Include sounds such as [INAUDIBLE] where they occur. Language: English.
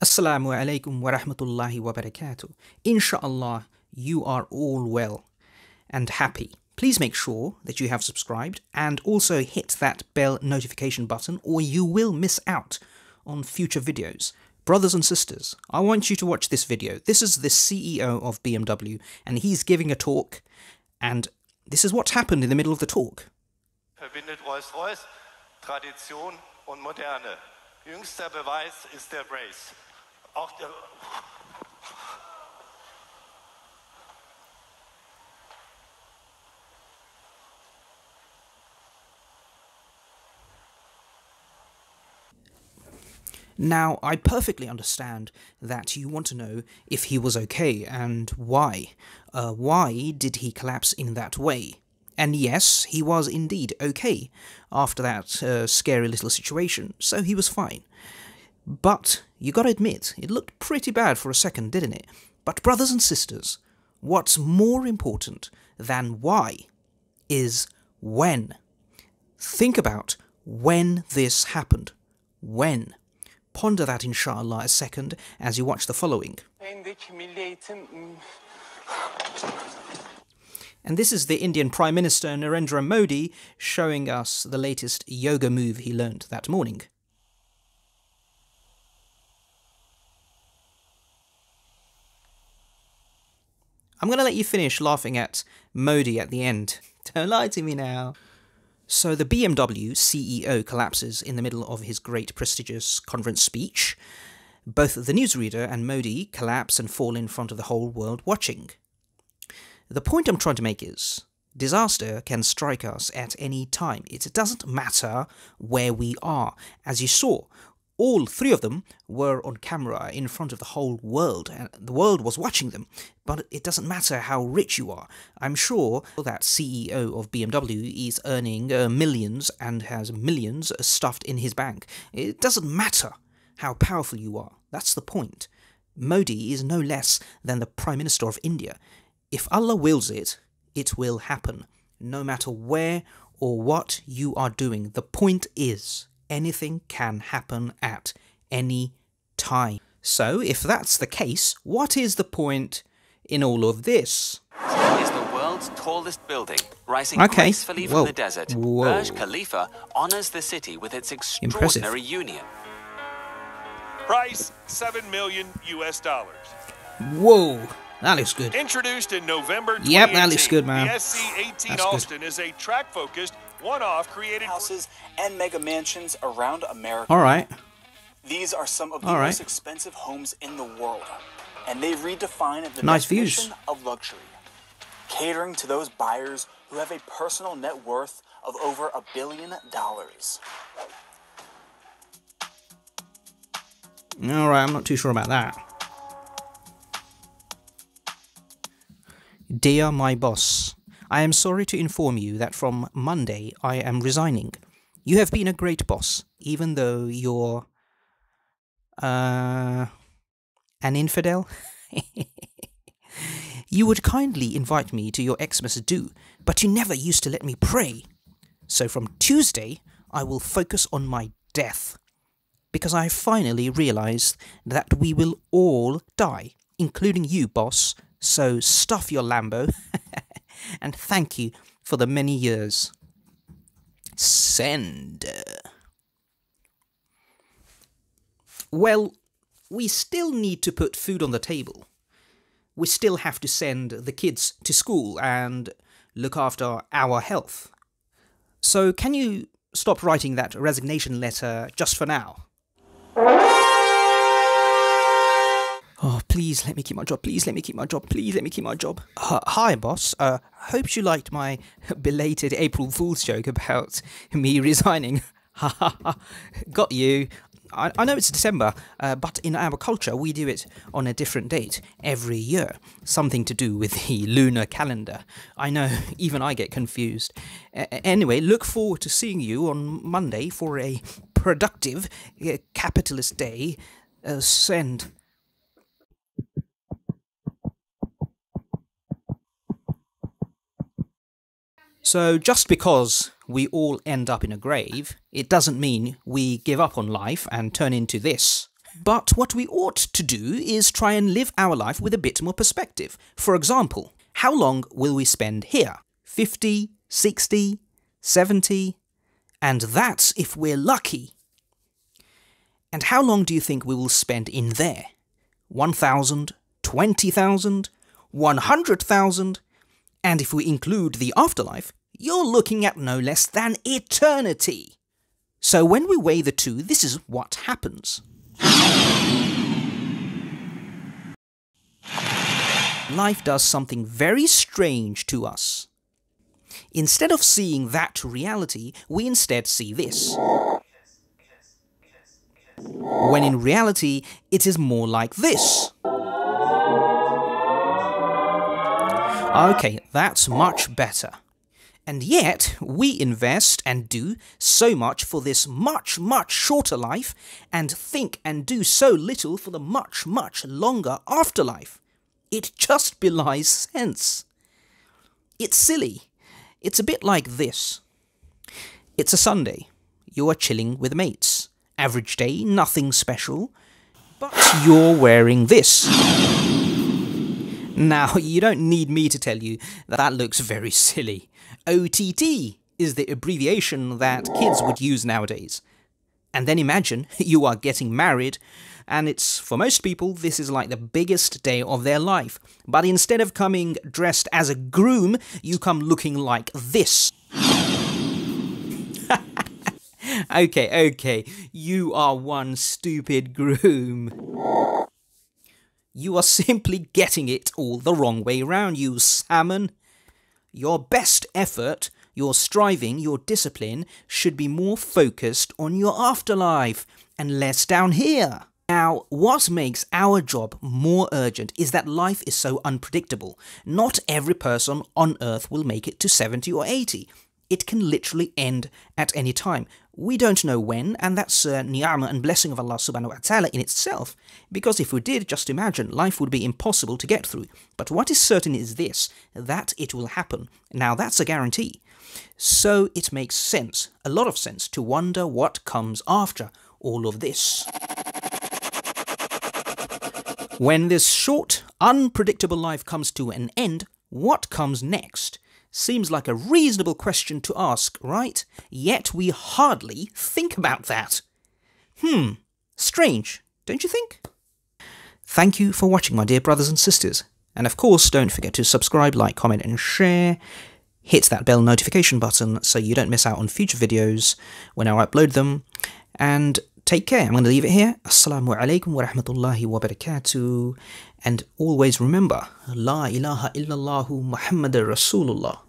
Assalamu alaikum wa rahmatullahi wa barakatuh. Inshallah, you are all well and happy. Please make sure that you have subscribed and also hit that bell notification button or you will miss out on future videos. Brothers and sisters, I want you to watch this video. This is the CEO of BMW and he's giving a talk and this is what's happened in the middle of the talk. verbindet Rolls-Royce Tradition und Moderne. Jüngster Beweis ist der Brace. Auch der Now, I perfectly understand that you want to know if he was okay and why. Uh, why did he collapse in that way? And yes, he was indeed okay after that uh, scary little situation, so he was fine. But you gotta admit, it looked pretty bad for a second, didn't it? But, brothers and sisters, what's more important than why is when. Think about when this happened. When. Ponder that, inshallah, a second as you watch the following. And this is the Indian Prime Minister Narendra Modi showing us the latest yoga move he learned that morning. I'm going to let you finish laughing at Modi at the end. [LAUGHS] Don't lie to me now. So the BMW CEO collapses in the middle of his great prestigious conference speech. Both the newsreader and Modi collapse and fall in front of the whole world watching. The point I'm trying to make is disaster can strike us at any time. It doesn't matter where we are. As you saw, all three of them were on camera in front of the whole world, and the world was watching them. But it doesn't matter how rich you are. I'm sure that CEO of BMW is earning uh, millions and has millions stuffed in his bank. It doesn't matter how powerful you are. That's the point. Modi is no less than the Prime Minister of India. If Allah wills it, it will happen, no matter where or what you are doing. The point is, anything can happen at any time. So, if that's the case, what is the point in all of this? is the world's tallest building, rising Okay. gracefully from Whoa. the desert. Whoa. Burj Khalifa honors the city with its extraordinary union. Price 7 million US dollars. Whoa, that looks good. Introduced in November 2018, Yep, that looks good, man. The SC-18 That's good. Alston is a track-focused, one-off created houses and mega mansions around America. All right. These are some of the All right. most expensive homes in the world, and they redefine the Nice views. of luxury, catering to those buyers who have a personal net worth of over a billion dollars. All right, I'm not too sure about that. Dear my boss, I am sorry to inform you that from Monday I am resigning. You have been a great boss, even though you're. uh. an infidel? [LAUGHS] you would kindly invite me to your Xmas do, but you never used to let me pray. So from Tuesday, I will focus on my death because I finally realized that we will all die, including you, boss. So stuff your Lambo, [LAUGHS] and thank you for the many years. Send. Well, we still need to put food on the table. We still have to send the kids to school and look after our health. So, can you stop writing that resignation letter just for now? Oh, please let me keep my job. Please let me keep my job. Please let me keep my job. Uh, hi, boss. Uh, hope you liked my [LAUGHS] belated April Fool's joke about me [LAUGHS] resigning. Ha ha ha. Got you. I, I know it's December, uh, but in our culture, we do it on a different date every year. Something to do with the [LAUGHS] lunar calendar. I know, even I get confused. Anyway, look forward to seeing you on Monday for a productive uh, capitalist day. Uh, send. So, just because we all end up in a grave, it doesn't mean we give up on life and turn into this. But what we ought to do is try and live our life with a bit more perspective. For example, how long will we spend here? 50, 60, 70? And that's if we're lucky. And how long do you think we will spend in there? 1,000, 20,000, 100,000? And if we include the afterlife, you're looking at no less than eternity. So when we weigh the two, this is what happens. Life does something very strange to us. Instead of seeing that reality, we instead see this. When in reality, it is more like this. Okay, that's much better. And yet, we invest and do so much for this much, much shorter life, and think and do so little for the much, much longer afterlife. It just belies sense. It's silly. It's a bit like this. It's a Sunday. You are chilling with mates. Average day, nothing special. But you're wearing this. Now, [LAUGHS] you don't need me to tell you that that looks very silly. OTT is the abbreviation that kids would use nowadays. And then imagine [LAUGHS] you are getting married, and it's for most people, this is like the biggest day of their life. But instead of coming dressed as a groom, you come looking like this. [LAUGHS] okay, okay, you are one stupid groom. You are simply getting it all the wrong way round, you salmon. Your best effort, your striving, your discipline should be more focused on your afterlife and less down here. Now, what makes our job more urgent is that life is so unpredictable. Not every person on earth will make it to 70 or 80. It can literally end at any time. We don't know when, and that's a ni'mah and blessing of Allah subhanahu wa ta'ala in itself. Because if we did, just imagine, life would be impossible to get through. But what is certain is this, that it will happen. Now that's a guarantee. So it makes sense, a lot of sense, to wonder what comes after all of this. When this short, unpredictable life comes to an end, what comes next? Seems like a reasonable question to ask, right? Yet we hardly think about that. Hmm, strange, don't you think? Thank you for watching, my dear brothers and sisters. And of course, don't forget to subscribe, like, comment, and share. Hit that bell notification button so you don't miss out on future videos when I upload them. And take care. I'm going to leave it here. Assalamu alaikum wa rahmatullahi wa barakatuh. And always remember, La ilaha illallahu Muhammadur Rasulullah.